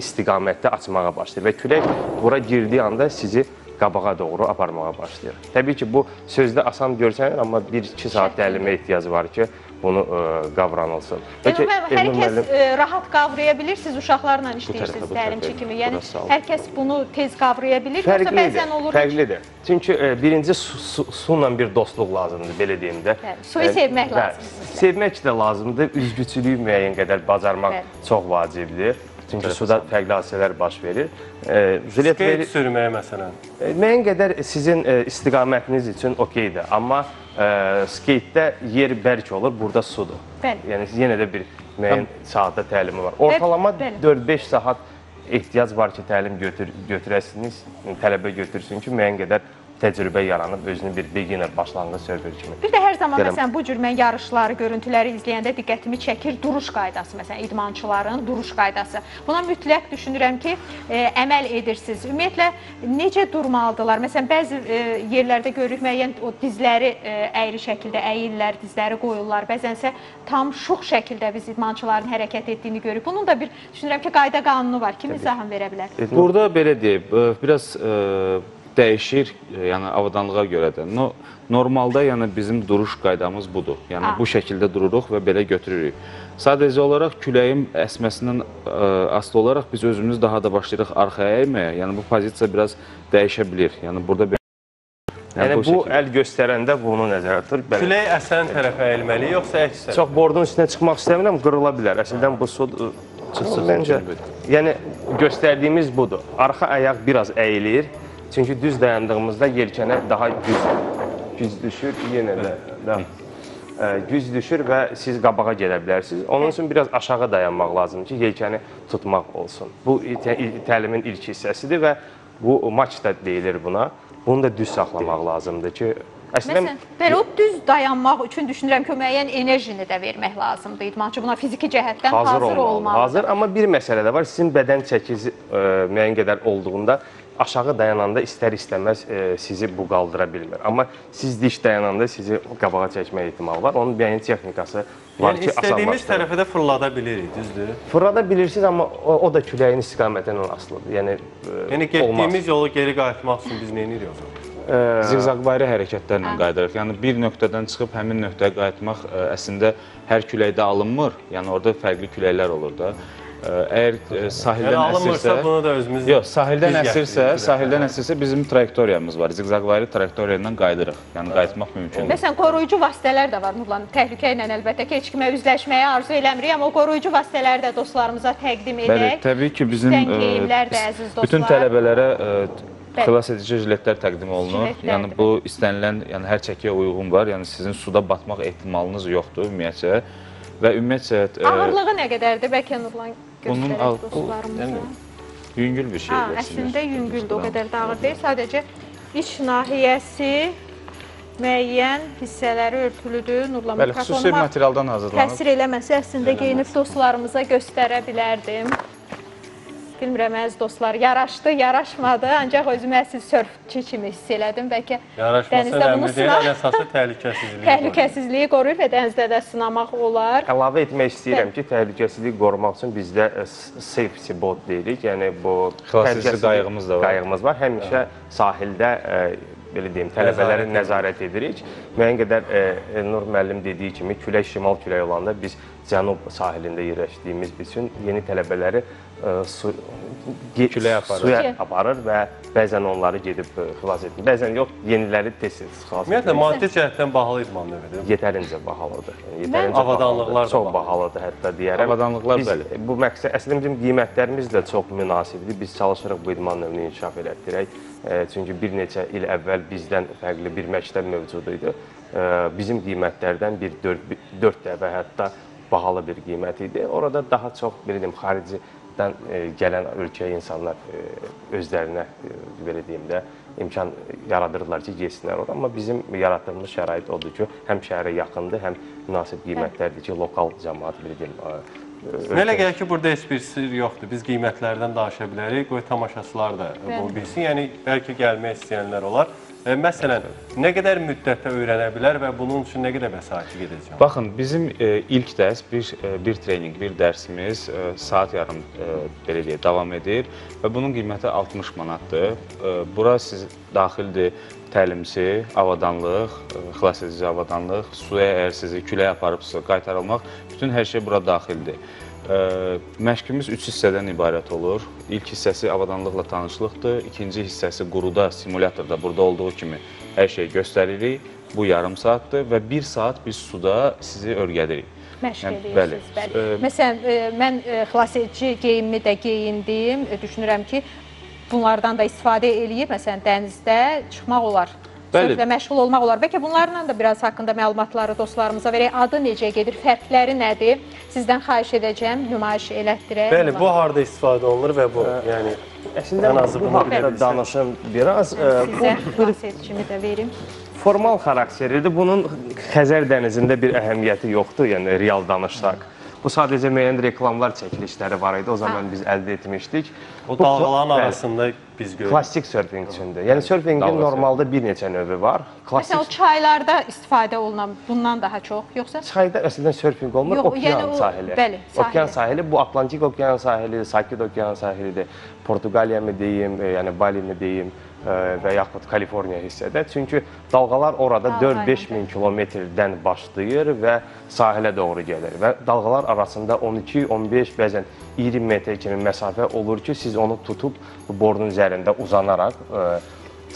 istiqamətdə açmağa başlayır və külək bura girdiyi anda sizi qabağa doğru aparmağa başlayır. Təbii ki, bu sözdə asan görsənir, amma 1-2 saat təlimə ehtiyac var ki, bunu ə, qavranılsın. Yəni mən- hər kəs müəllim- e, rahat qavraya bilir. Siz uşaqlarla işləyirsiniz təlimçi kimi. Yəni hər kəs bunu tez qavraya bilir. Yoxsa Fərqlidir, bəzən olur fərqlidir. Çünki e, birinci su, su, su ilə bir dostluq lazımdır, belə deyim də. Bəli, suyu E, sevmək lazımdır. Sevmək də lazımdır, üzgüçülüyü müəyyən qədər bacarmaq Bəli. çox vacibdir. Çünki suda fərqli hadisələr baş verir. E, jilet Skate verir, sürməyə məsələn. e, müəyyən qədər sizin e, istiqamətiniz üçün okeydir, amma e, skeytdə yer bərk olur, burada sudur. Bəli. Yəni yenə də bir müəyyən saatda təlimi var. Ortalama bəli. 4-5 saat ehtiyac var ki, təlim götür götürəsiniz, tələbə götürsün ki, müəyyən qədər təcrübə yaranıb özünü bir beginner, başlanğıc server kimi. Bir də hər zaman Gələm. məsələn bu cür mən yarışları, görüntüləri izləyəndə diqqətimi çəkir duruş qaydası, məsələn idmançıların duruş qaydası. Buna mütləq düşünürəm ki, e, əməl edirsiniz. Ümumiyyətlə necə durmalıdılar? Məsələn bəzi e, yerlərdə görürük müəyyən o dizləri e, əyri şəkildə əyirlər, dizləri qoyurlar. Bəzənsə tam şux şəkildə biz idmançıların hərəkət etdiyini görürük. Bunun da bir düşünürəm ki, qayda qanunu var. Kim izahını verə bilər? Burada belə deyib, e, biraz e, dəyişir, e, yəni avadanlığa görə də. No, normalda yəni bizim duruş qaydamız budur. Yəni Ha. bu şəkildə dururuq və belə götürürük. Sadəcə olaraq küləyin əsməsindən ə, asılı olaraq biz özümüz daha da başlayırıq arxaya əyməyə. Yəni bu pozisiya biraz dəyişə bilər. Yəni burada belə Yəni bu şəkildə. əl göstərəndə bunu nəzərdə tutur. Bəli. Külək əsən tərəfə əyilməli, yoxsa əksinə? Çox bordun üstünə çıxmaq istəmirəm, qırıla bilər. Əslində bu su çıxsın məncə. Yəni göstərdiyimiz budur. Arxa ayaq biraz əyilir. Çünki düz dayandığımızda yelkənə daha güc güc düşür, yenə də də ə, güc düşür və siz qabağa gedə bilərsiniz. Onun üçün biraz aşağı dayanmaq lazımdır ki, yelkəni tutmaq olsun. Bu təlimin ilk hissəsidir və bu maçda deyilir buna. Bunu da düz saxlamaq lazımdır ki, əslində Məsələn, belə o düz dayanmaq üçün düşünürəm ki, müəyyən enerjini də vermək lazımdır. İdmançı buna fiziki cəhətdən hazır, hazır, olmalı. olmalıdır. Hazır, amma bir məsələ də var. Sizin bədən çəkisi ə, müəyyən qədər olduğunda aşağı dayananda istər-istəməz ə, sizi bu qaldıra bilmir. Amma siz diş dayananda sizi qabağa çəkmə ehtimalı var. Onun müəyyən texnikası var Yəni ki, istədiyimiz tərəfə də fırlada bilirik, düzdür? Fırlada bilirsiniz, amma o, o da küləyin istiqamətindən asılıdır. Yəni, ə, Yəni olmaz. getdiyimiz yolu geri qayıtmaq üçün biz nə edirik o zaman? Ziqzaqvari hərəkətlərlə qayıdırıq. Yəni bir nöqtədən çıxıb həmin nöqtəyə qayıtmaq ə, əslində hər küləkdə alınmır. Yəni orada fərqli küləklər olur da. Ə, Əgər ə, sahildən Yəni əsirsə, bunu da özümüz Yox, sahildən əsirsə, sahildən əsirsə bizim trayektoriyamız var. Ziqzaqvari trayektoriya ilə qayıdırıq. Yəni qayıtmaq mümkündür. Məsələn, qoruyucu vasitələr də var Nurlan. Təhlükə ilə əlbəttə ki, heç kimə üzləşməyə arzu eləmirik, amma o qoruyucu vasitələri də dostlarımıza təqdim edək. Bəli, təbii ki, bizim geyimlər də əziz dostlar. bütün tələbələrə ə, Bəli. xilas edici jiletlər təqdim olunur. Jiletlər Yəni bu istənilən, yəni hər çəkiyə uyğun var. Yəni sizin suda batmaq ehtimalınız yoxdur ümumiyyətcə. Və ümumiyyətcə ə, Ağırlığı nə qədərdir? Bəlkə Nurlan göstərək dostlarımıza. yüngül bir şey. Ha, əslində yüngüldür, o qədər də ağır deyil. Sadəcə iç nahiyəsi müəyyən hissələri örtülüdür. Nurlan Bəli, xüsusi mikrofonuma materialdan hazırlanıb. təsir eləməsə əslində geyinib dostlarımıza göstərə bilərdim. Bilmirəm əziz dostlar, yaraşdı, yaraşmadı, ancaq özümü əsl sörfçü kimi hiss elədim. Bəlkə dənizdə bunu sınaq, əsası təhlükəsizliyi. təhlükəsizliyi qoruyub və dənizdə də sınamaq olar. Əlavə etmək istəyirəm ki, təhlükəsizliyi qorumaq üçün bizdə s- safety boat deyirik. Yəni bu Xilasedici qayığımız da var. Qayığımız var. Həmişə sahildə ə, belə deyim, tələbələri Nəzarət edirik. Müəyyən qədər ə, Nur müəllim dediyi kimi külək şimal külək olanda biz cənub sahilində yerləşdiyimiz üçün yeni tələbələri su ge- Küləyə aparır. suya aparır və bəzən onları gedib ə, xilas etmir. Bəzən yox, yeniləri tez-tez xilas Ümumiyyətlə etmir. maddi cəhətdən bahalı idman növüdür. yetərincə bahalıdır. Yetərincə Avadanlıqlar bahalıdır. da çox bahalıdır. bahalıdır hətta deyərəm. Avadanlıqlar Biz bəli. bu məqsəd əslində bizim qiymətlərimiz də çox münasibdir. Biz çalışırıq bu idman növünü inkişaf elətdirək. E, çünki bir neçə il əvvəl bizdən fərqli bir məktəb mövcud idi. E, bizim qiymətlərdən bir 4 4 dəfə hətta bahalı bir qiymət idi. Orada daha çox belə deyim xaricidən e, gələn ölkəyə insanlar e, özlərinə e, belə deyim də imkan yaradırdılar ki, getsinlər ora. Amma bizim yaratdığımız şərait odur ki, həm şəhərə yaxındır, həm münasib qiymətlərdir ki, lokal cəmaət belə deyim, Mənə elə gəlir ki, burada heç bir sirr yoxdur. Biz qiymətlərdən danışa bilərik. Qoy tamaşaçılar da bunu bilsin. Yəni bəlkə gəlmək istəyənlər olar. E, məsələn, nə qədər müddətdə öyrənə bilər və bunun üçün nə qədər vəsaiti gedəcək? Baxın, bizim e, ilk dərs bir e, bir treninq, bir dərsimiz saat yarım belə deyək davam edir və bunun qiyməti 60 manatdır. Bura siz daxildir təlimçi, avadanlıq, xilas edici avadanlıq, suya əgər sizi külək aparıbsa qaytarılmaq, bütün hər şey bura daxildir. Məşqimiz 3 hissədən ibarət olur. İlk hissəsi avadanlıqla tanışlıqdır, ikinci hissəsi quruda, simulyatorda burada olduğu kimi hər şeyi göstəririk. Bu yarım saatdır və 1 saat biz suda sizi örgədirik. Məşq Yəni, edirsiniz. bəli. Bəli. Məsələn, mən e, xilasedici geyimimi də geyindim. Düşünürəm ki, bunlardan da istifadə eləyib, məsələn, dənizdə çıxmaq olar. Bəli. Sörflə məşğul olmaq olar. Bəlkə bunlarla da biraz haqqında məlumatları dostlarımıza verək. Adı necə gedir, fərqləri nədir? Sizdən xahiş edəcəm, nümayiş elətdirək. Bəli, bu harda istifadə olunur və bu, yəni Əslində Ən azı bu bunu bilə haqqda bilsən. danışım biraz. E, sizə xilasedicimi də verim. formal xarakterlidir. Bunun Xəzər dənizində bir əhəmiyyəti yoxdur, yəni real danışsaq. Bu sadəcə müəyyən reklamlar çəkilişləri var idi. O zaman biz əldə etmişdik. O Bu- dalğaların arasında biz görürük. Klassik surfing üçündür. Yəni surfingin Dalğa normalda bir neçə növü var. Klassik Məsələn, o çaylarda istifadə olunan bundan daha çox, yoxsa çayda əslində surfing olmur, Yox, okean yəni o- sahili. bəli, sahili. Okean sahili bu Atlantik okean sahilidir, Sakit okean sahilidir. Portuqaliya mı deyim, e, yəni Bali mi deyim və yaxud Kaliforniya hissədə. Çünki dalğalar orada Dalğa 4-5 ilə. min kilometrdən başlayır və sahilə doğru gəlir və dalğalar arasında 12, 15, bəzən 20 metr kimi məsafə olur ki, siz onu tutub bu bordun üzərində uzanaraq e,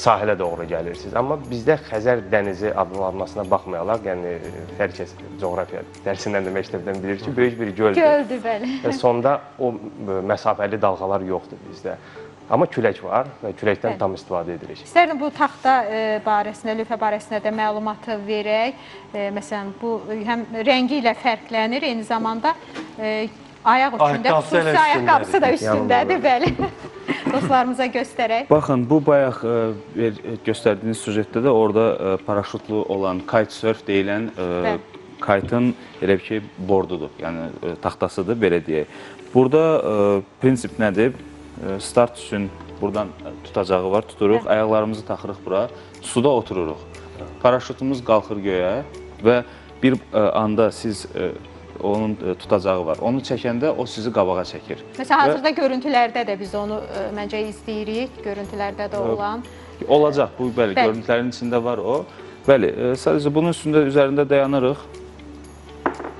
sahilə doğru gəlirsiniz. Amma bizdə Xəzər dənizi adlanmasına baxmayaraq, yəni hər kəs coğrafiya dərsindən də məktəbdən bilir ki, böyük bir göldür. göldür bəli. Və sonda o e, məsafəli dalğalar yoxdur bizdə. Amma külək var və küləkdən Bəli. tam istifadə edirik. İstərdim bu taxta e, barəsində, lövhə barəsində də məlumatı verək. E, məsələn, bu həm rəngi ilə fərqlənir, eyni zamanda e, ayaq üçündə Ayaqqabısı xüsusi ayaqqabısı da üstündədir. bəli. Dostlarımıza göstərək. Baxın, bu bayaq ə, ver, göstərdiyiniz süjetdə də orada ə, paraşutlu olan kitesurf deyilən Bəli. kaytın elə bir ki bordudur. Yəni ə, taxtasıdır belə deyək. Burada ə, prinsip nədir? Ə, Start üçün buradan ə, tutacağı var, tuturuq, ayaqlarımızı taxırıq bura, suda otururuq. Paraşutumuz qalxır göyə və bir ə, anda siz ə, onun ə, tutacağı var. Onu çəkəndə o sizi qabağa çəkir. Məsələn, hazırda görüntülərdə də biz onu e, məncə izləyirik, görüntülərdə də olan. Olacaq. Bu bəli, Bəli. görüntülərin içində var o. Bəli, e, sadəcə bunun üstündə üzərində dayanırıq.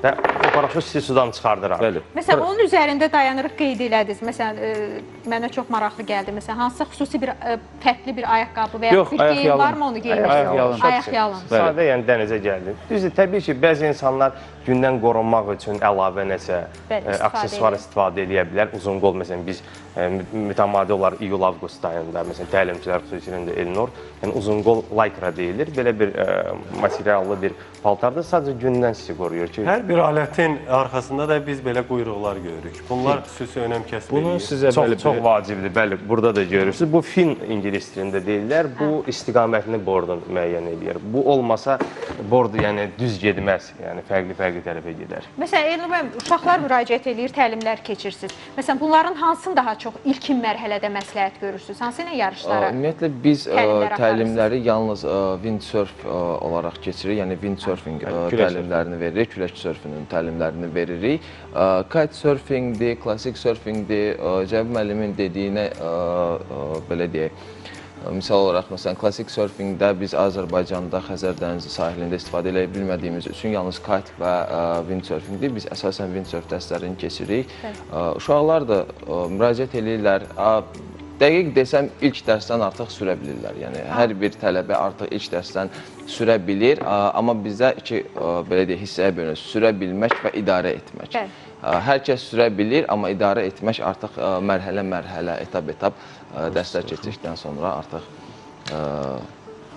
Və o paraşüt sizi sudan çıxardır. abi. Bəli. Məsələn, onun üzərində dayanırıq qeyd elədiniz. Məsələn, e, mənə çox maraqlı gəldi. Məsələn, hansısa xüsusi bir e, fərqli bir ayaqqabı və ya Yox, bir geyim varmı onu geyinmək? Ayaq yalın. Ayaq yalın. Sadə yəni dənizə gəldin. Düzdür, təbii ki, bəzi insanlar gündən qorunmaq üçün əlavə nəsə Bəli, ə, istifadə aksesuar edir. istifadə edə bilər. Uzun qol məsələn biz mü- mütəmadi olaraq iyul-avqust ayında məsələn təlimçilər xüsusilə də Elnur, yəni uzun qol lycra deyilir. Belə bir ə, materiallı bir paltardır. Sadəcə gündən sizi qoruyur ki, Hər bir alətin arxasında da biz belə quyruqlar görürük. Bunlar xüsusi önəm kəsb Bunu edir. sizə çox bəli çox vacibdir. Bəli, burada da görürsüz. Bu fin ingilis dilində deyirlər. Bu istiqamətini bordun müəyyən edir. Bu olmasa bord yəni düz getməz. Yəni fərqli-fərqli tərəfə gedər. Məsələn, Elnur müəllim, uşaqlar müraciət eləyir, təlimlər keçirsiniz. Məsələn, bunların hansını daha çox ilkin mərhələdə məsləhət görürsüz? Hansı ilə yarışlara? Ümumiyyətlə biz təlimlər təlimləri yalnız windsurf olaraq keçirik. Yəni windsurfing ə, külək təlimlərini veririk, külək sörfünün təlimlərini veririk. Ə, Kitesurfingdir, klassik surfingdir, Cəbi müəllimin dediyinə belə deyək, misal olaraq məsələn klassik surfingdə biz Azərbaycanda Xəzər dənizi sahilində istifadə edə bilmədiyimiz üçün yalnız kite və ə, windsurfingdir. Biz əsasən windsurf dərslərini keçirik. Ə, Uşaqlar da ə, müraciət eləyirlər. Dəqiq desəm ilk dərsdən artıq sürə bilirlər. Yəni hər bir tələbə artıq ilk dərsdən sürə bilir, amma bizdə iki a, belə deyək hissəyə bölünür. Sürə bilmək və idarə etmək. Bəli. Hər kəs sürə bilir, amma idarə etmək artıq a, mərhələ-mərhələ, etap-etap a, dərslər keçdikdən sonra artıq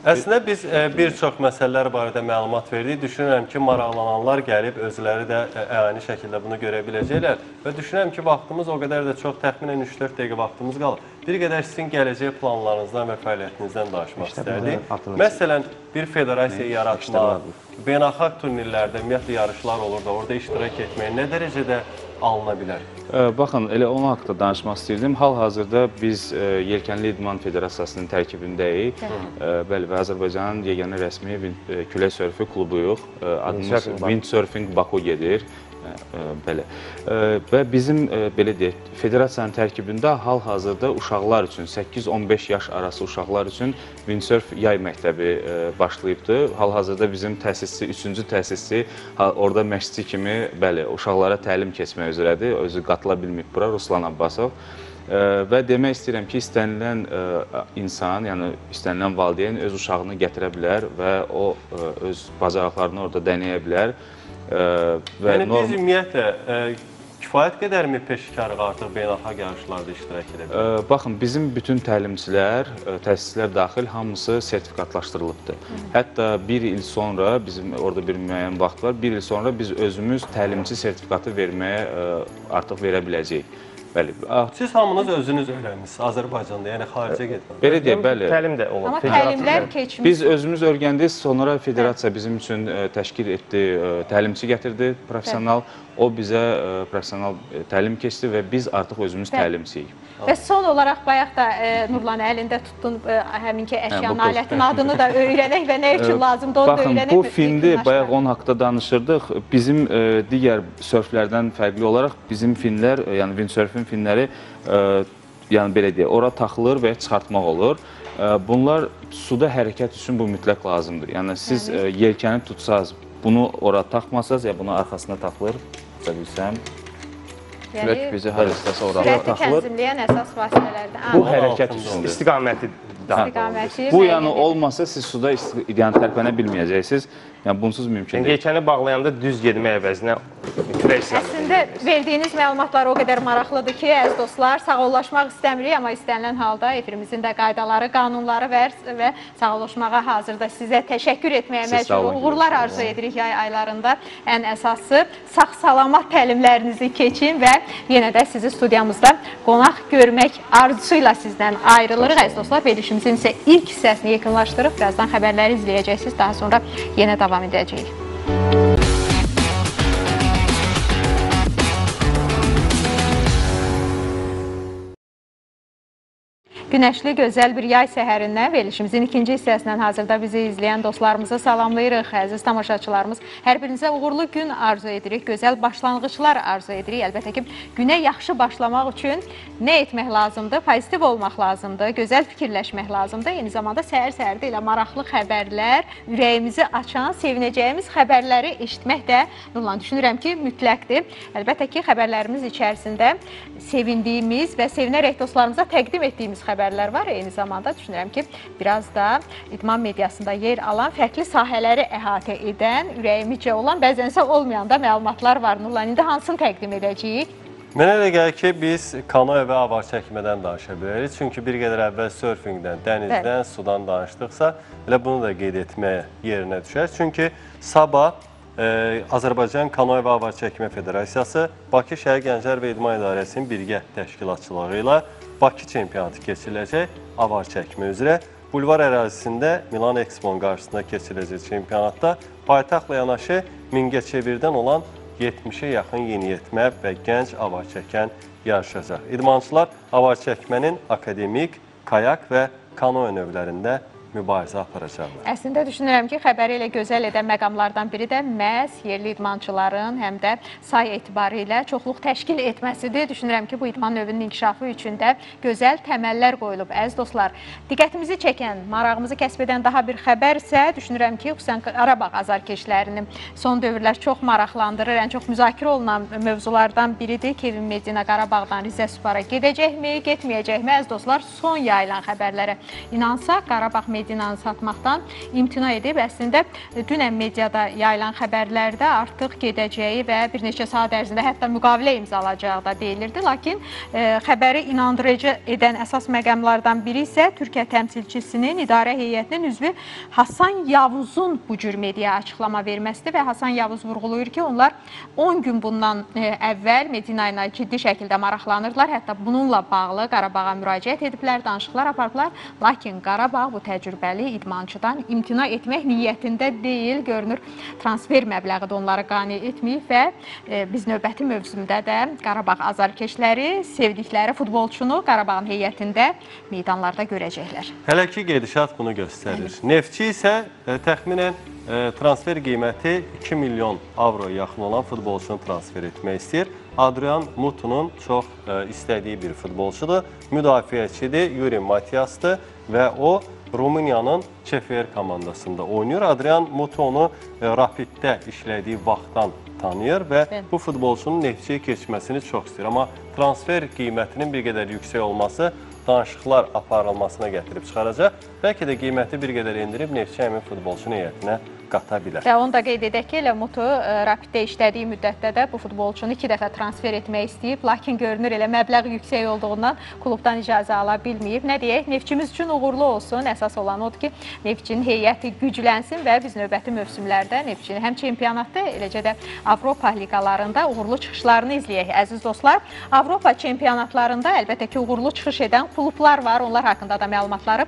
Əslində biz e, bir çox məsələlər barədə məlumat verdik. Düşünürəm ki, maraqlananlar gəlib özləri də e, əyani şəkildə bunu görə biləcəklər və düşünürəm ki, vaxtımız o qədər də çox, təxminən 3-4 dəqiqə vaxtımız qalır. Bir qədər sizin gələcək planlarınızdan və fəaliyyətinizdən danışmaq İşte istərdik. Məsələn, bir federasiya yaratmaq, beynəlxalq turnirlərdə ümumiyyətlə yarışlar olur da, orada iştirak etməyə nə dərəcədə alına bilər? Baxın, elə onun haqqında danışmaq istəyirdim. Hal-hazırda biz Yelkənli İdman Federasiyasının tərkibindəyik. Bəli, və Azərbaycanın yeganə rəsmi külək sörfü klubuyuq. Adımız. Windsurfing Baku gedir. Ə, ə, Bəli. Ə, Və bizim ə, belə deyək, federasiyanın tərkibində hal-hazırda uşaqlar üçün 8-15 yaş arası uşaqlar üçün windsurf yay məktəbi başlayıbdı. Hal-hazırda bizim təsisçi, 3-cü təsisçi orada məşqçi kimi, bəli, uşaqlara təlim keçmək üzrədir. Özü qatıla bilməyib bura Ruslan Abbasov. Və demək istəyirəm ki, istənilən insan, yəni istənilən valideyn öz uşağını gətirə bilər və o öz bacarıqlarını orada denəyə bilər. Və Yəni norm- biz ümumiyyətlə kifayət qədərmi peşəkarıq artıq beynəlxalq yarışlarda iştirak edə bilərik? Ə, Baxın, bizim bütün təlimçilər, təsislər daxil hamısı sertifikatlaşdırılıbdır. Hətta bir il sonra bizim orada bir müəyyən vaxt var. Bir il sonra biz özümüz təlimçi sertifikatı verməyə artıq verə biləcəyik. Bəli. a- Siz hamınız özünüz öyrənmisiniz Azərbaycanda, yəni xaricə getməmisiniz. Belə deyək, bəli. Təlim də olub. Amma təlimlər təlim. keçmiş. Biz özümüz öyrəndik, sonra federasiya bizim üçün ə, təşkil etdi, ə, təlimçi gətirdi, professional. O bizə ə, professional təlim keçdi və biz artıq özümüz təlimçiyik. Və son olaraq bayaq da e, Nurlan əlində tutdun e, həminki əşyanın, bu- alətin adını da öyrənək və nə üçün lazımdır onu da Baxın, öyrənək. bu və filmdə bayaq onun haqqında danışırdıq. Bizim ə, digər sörflərdən fərqli olaraq bizim filmlər, ə, yəni windsurfin filmləri ə, yəni belə deyək, ora taxılır və ya çıxartmaq olur. Ə, Bunlar suda hərəkət üçün bu mütləq lazımdır. Yəni siz ə, yelkəni tutsaz, bunu ora taxmasaz ya bunu arxasına taxılır. Bilsəm. Külək bizi hər istəsə ora sürəti taxılır. tənzimləyən əsas vasitələrdən. Bu hərəkət. İstiqaməti daha istiqaməti. Bu yəni olmasa siz suda yəni tərpənə bilməyəcəksiniz. Yəni bunsuz mümkün Yəni deyil. yelkəni bağlayanda düz getmək əvəzinə istiqaməti. Əslində verdiyiniz məlumatlar o qədər maraqlıdır ki, əziz dostlar, sağollaşmaq istəmirik, amma istənilən halda efirimizin də qaydaları, qanunları və, və sağollaşmağa hazırda sizə təşəkkür etməyə məcbur uğurlar arzu edirik yay aylarında. Ən əsası sağ-salamat təlimlərinizi keçin və yenə də sizi studiyamızda qonaq görmək arzusuyla sizdən ayrılırıq əziz dostlar. Verilişimizin isə ilk hissəsini yekunlaşdırıb birazdan xəbərləri izləyəcəksiniz. Daha sonra yenə davam edəcəyik. Günəşli, gözəl bir yay səhərindən verilişimizin ikinci hissəsindən hazırda bizi izləyən dostlarımızı salamlayırıq. Əziz tamaşaçılarımız, hər birinizə uğurlu gün arzu edirik, gözəl başlanğıclar arzu edirik. Əlbəttə ki, günə yaxşı başlamaq üçün nə etmək lazımdır? Pozitiv olmaq lazımdır, gözəl fikirləşmək lazımdır. Eyni zamanda səhər-səhər də elə maraqlı xəbərlər, ürəyimizi açan, sevinəcəyimiz xəbərləri eşitmək də Nurlan düşünürəm ki, mütləqdir. Əlbəttə ki, xəbərlərimiz içərisində sevindiyimiz və sevinərək dostlarımıza təqdim etdiyimiz xəbərlər var. Eyni zamanda düşünürəm ki, biraz da idman mediasında yer alan fərqli sahələri əhatə edən, ürəyimizcə olan, bəzənsə olmayan da məlumatlar var. Nurlan, indi hansını təqdim edəcəyik? Mənə elə gəlir ki, biz kanoe və avar çəkmədən danışa bilərik. Çünki bir qədər əvvəl sörfinqdən, dənizdən, sudan danışdıqsa, elə bunu da qeyd etməyə yerinə düşər. Çünki sabah e, Azərbaycan Kanoe və Avar Çəkmə Federasiyası Bakı Şəhər Gənclər və İdman İdarəsinin birgə təşkilatçılığı ilə Bakı çempionatı keçiriləcək avar çəkmə üzrə. Bulvar ərazisində Milan Expo-nun qarşısında keçiriləcək çempionatda paytaxtla yanaşı Mingəçevirdən olan 70-ə yaxın yeniyetmə və gənc avar çəkən yarışacaq. İdmançılar avar çəkmənin akademik, kayak və kanoe növlərində mübarizə aparacaqlar. Əslində düşünürəm ki, xəbəri elə gözəl edən məqamlardan biri də məhz yerli idmançıların həm də say etibarı ilə çoxluq təşkil etməsidir. Düşünürəm ki, bu idman növünün inkişafı üçün də gözəl təməllər qoyulub. Əziz dostlar, diqqətimizi çəkən, marağımızı kəsb edən daha bir xəbər isə düşünürəm ki, xüsusən Qarabağ azarkeşlərini son dövrlər çox maraqlandırır. Ən çox müzakirə olunan mövzulardan biridir. Kevin Medina Qarabağdan Rizə Spora gedəcəkmi, getməyəcəkmi? Əziz dostlar, son yayılan xəbərlərə inansaq, Qarabağ Medinanı satmaqdan imtina edib. Əslində dünən mediada yayılan xəbərlərdə artıq gedəcəyi və bir neçə saat ərzində hətta müqavilə imzalacağı da deyilirdi. Lakin e, xəbəri inandırıcı edən əsas məqamlardan biri isə Türkiyə təmsilçisinin idarə heyətinin üzvü Hasan Yavuzun bu cür mediaya açıqlama verməsidir və Hasan Yavuz vurğulayır ki, onlar 10 gün bundan e, əvvəl Medina ilə ciddi şəkildə maraqlanırdılar. Hətta bununla bağlı Qarabağa müraciət ediblər, danışıqlar aparıblar. Lakin Qarabağ bu təcrübə təcrübəli idmançıdan imtina etmək niyyətində deyil. Görünür, transfer məbləği də onları qane etməyib və e, biz növbəti mövsümdə də Qarabağ azarkeşləri sevdikləri futbolçunu Qarabağın heyətində meydanlarda görəcəklər. Hələ ki gedişat bunu göstərir. Neftçi isə e, təxminən e, transfer qiyməti 2 milyon avroya yaxın olan futbolçunu transfer etmək istəyir. Adrian Mutunun çox e, istədiyi bir futbolçudur. Müdafiəçidir, Yuri Matiasdır və o Rumıniyanın KFR komandasında oynayır. Adrian Mutu onu e, Rapiddə işlədiyi vaxtdan tanıyır və Bəli. bu futbolçunun Neftçiyə keçməsini çox istəyir. Amma transfer qiymətinin bir qədər yüksək olması danışıqlar aparılmasına gətirib çıxaracaq. Bəlkə də qiyməti bir qədər endirib Neftçi həmin futbolçunu heyətinə qata bilər. Və onu da qeyd edək ki, elə Mutu e, Rapiddə işlədiyi müddətdə də bu futbolçunu 2 dəfə transfer etmək istəyib, lakin görünür elə məbləğ yüksək olduğundan klubdan icazə ala bilməyib. Nə deyək, Neftçimiz üçün uğurlu olsun. Əsas olan odur ki, Neftçinin heyəti güclənsin və biz növbəti mövsümlərdə Neftçinin həm çempionatda, eləcə də Avropa liqalarında uğurlu çıxışlarını izləyək. Əziz dostlar, Avropa çempionatlarında əlbəttə ki, uğurlu çıxış edən klublar var. Onlar haqqında da məlumatları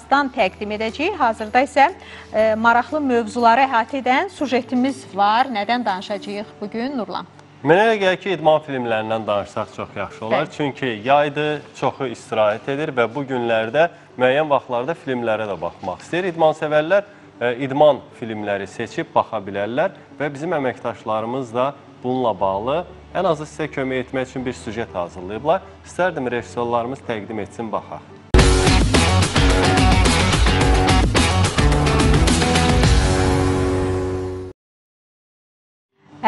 birazdan təqdim edəcəyik. Hazırda isə e, maraqlı mövzuları əhatə edən sujetimiz var. Nədən danışacağıq bu gün Nurlan? Mənə gəlir ki, idman filmlərindən danışsaq çox yaxşı olar. Bəli. Çünki yaydır, çoxu istirahət edir və bu günlərdə müəyyən vaxtlarda filmlərə də baxmaq istəyir. İdmansevərlər e, idman filmləri seçib baxa bilərlər və bizim əməkdaşlarımız da bununla bağlı ən azı sizə kömək etmək üçün bir süjet hazırlayıblar. İstərdim rejissorlarımız təqdim etsin, baxaq.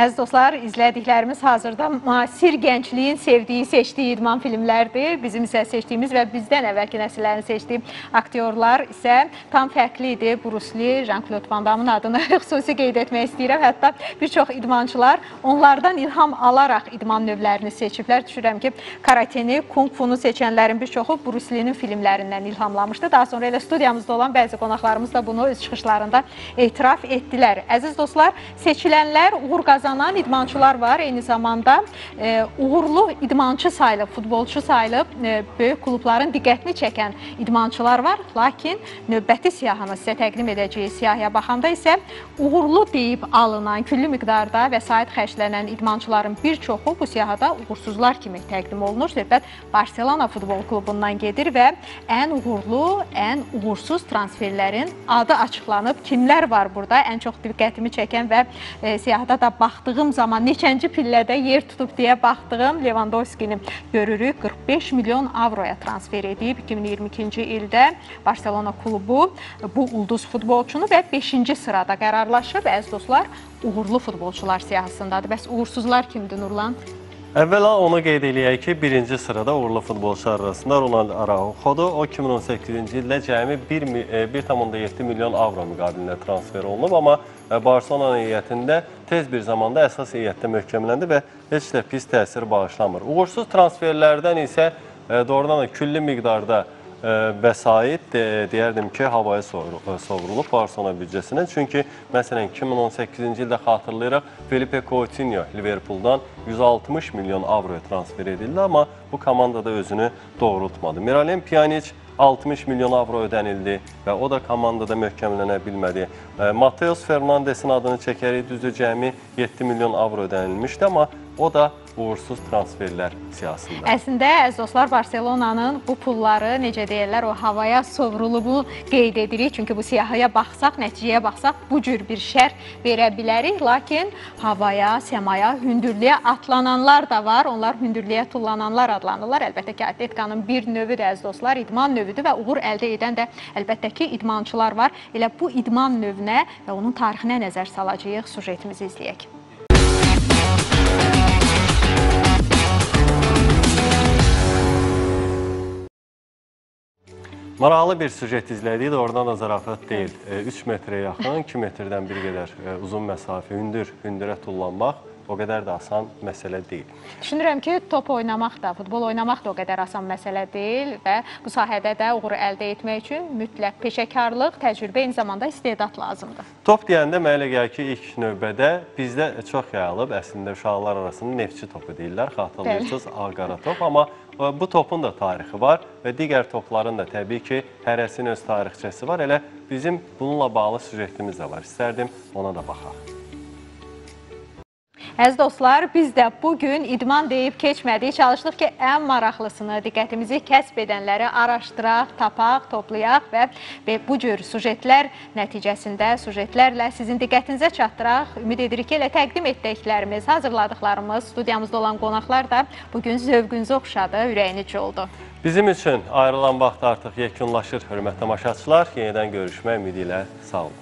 Əziz dostlar, izlədiklərimiz hazırda müasir gəncliyin sevdiyi, seçdiyi idman filmlərdir. Bizim isə seçdiyimiz və bizdən əvvəlki nəsillərin seçdiyi aktyorlar isə tam fərqli idi. Bruce Lee, Jean-Claude Van Damme-ın adını xüsusi qeyd etmək istəyirəm. Hətta bir çox idmançılar onlardan ilham alaraq idman növlərini seçiblər. Düşürəm ki, karateni, kung funu seçənlərin bir çoxu Bruce Lee-nin filmlərindən ilhamlamışdı. Daha sonra elə studiyamızda olan bəzi qonaqlarımız da bunu öz çıxışlarında etiraf etdilər. Əziz dostlar, seçilənlər uğur qazanan idmançılar var. Eyni zamanda e, uğurlu idmançı sayılıb, futbolçu sayılıb e, böyük klubların diqqətini çəkən idmançılar var. Lakin növbəti siyahını sizə təqdim edəcəyi siyahıya baxanda isə uğurlu deyib alınan, küllü miqdarda vəsait xərclənən idmançıların bir çoxu bu siyahıda uğursuzlar kimi təqdim olunur. Söhbət Barselona futbol klubundan gedir və ən uğurlu, ən uğursuz transferlərin adı açıqlanıb. Kimlər var burada? Ən çox diqqətimi çəkən və e, siyahıda da baxdığım zaman neçənci pillədə yer tutub deyə baxdığım Lewandowski-ni görürük. 45 milyon avroya transfer edib 2022-ci ildə Barselona klubu bu ulduz futbolçunu və 5-ci sırada qərarlaşıb. Əziz dostlar, uğurlu futbolçular siyahısındadır. Bəs uğursuzlar kimdir Nurlan? Əvvəla onu qeyd eləyək ki, birinci sırada uğurlu futbolçular arasında Ronald Araujo'dur. O 2018-ci ildə cəmi 1, mi- e, 1,7 milyon avro müqabilində transfer olunub, amma e, Barcelona heyətində tez bir zamanda əsas heyətdə möhkəmləndi və heç də pis təsir bağışlamır. Uğursuz transferlərdən isə e, doğrudan da külli miqdarda e, vəsait de, deyərdim ki, havaya e, sovrulub Barcelona büdcəsindən. Çünki məsələn 2018-ci ildə xatırlayıraq Felipe Coutinho Liverpooldan 160 milyon avroya transfer edildi, amma bu komandada özünü doğrultmadı. Miralem Pjanic 60 milyon avro ödənildi və o da komandada möhkəmlənə bilmədi. E, Mateus Fernandesin adını çəkərik, düzdür cəmi 7 milyon avro ödənilmişdi, amma o da uğursuz transferlər siyasında. Əslində əziz dostlar Barselonanın bu pulları necə deyirlər, o havaya sovrulubu qeyd edirik. Çünki bu siyahıya baxsaq, nəticəyə baxsaq bu cür bir şərh verə bilərik. Lakin havaya, səmaya, hündürlüyə atlananlar da var. Onlar hündürlüyə tullananlar adlanırlar. Əlbəttə ki, atletkanın bir növüdür əziz dostlar, idman növüdür və uğur əldə edən də əlbəttə ki, idmançılar var. Elə bu idman növünə və onun tarixinə nəzər salacağıq, sujetimizi izləyək. Maraqlı bir süjet izlədik, doğrudan da zarafat deyil. 3 metrə yaxın, 2 metrdən bir qədər e, uzun məsafə, hündür, hündürə tullanmaq o qədər də asan məsələ deyil. Düşünürəm ki, top oynamaq da, futbol oynamaq da o qədər asan məsələ deyil və bu sahədə də uğur əldə etmək üçün mütləq peşəkarlıq, təcrübə, eyni zamanda istedad lazımdır. Top deyəndə mənə elə gəlir ki, ilk növbədə bizdə çox yayılıb, əslində uşaqlar arasında neftçi topu deyirlər, xatırlayırsınız, ağ-qara top, amma e, bu topun da tarixi var və digər topların da təbii ki, hərəsinin öz tarixçəsi var. Elə bizim bununla bağlı süjetimiz də var. İstərdim ona da baxaq. Əziz dostlar, biz də bu gün idman deyib keçmədik. Çalışdıq ki, ən maraqlısını, diqqətimizi kəsb edənləri araşdıraq, tapaq, toplayaq və, bu cür sujetlər nəticəsində sujetlərlə sizin diqqətinizə çatdıraq. Ümid edirik ki, elə təqdim etdiklərimiz, hazırladıqlarımız, studiyamızda olan qonaqlar da bu gün zövqünüzü oxşadı, ürəyinici oldu. Bizim üçün ayrılan vaxt artıq yekunlaşır, hörmətli tamaşaçılar. Yenidən görüşmək ümidi ilə sağ olun.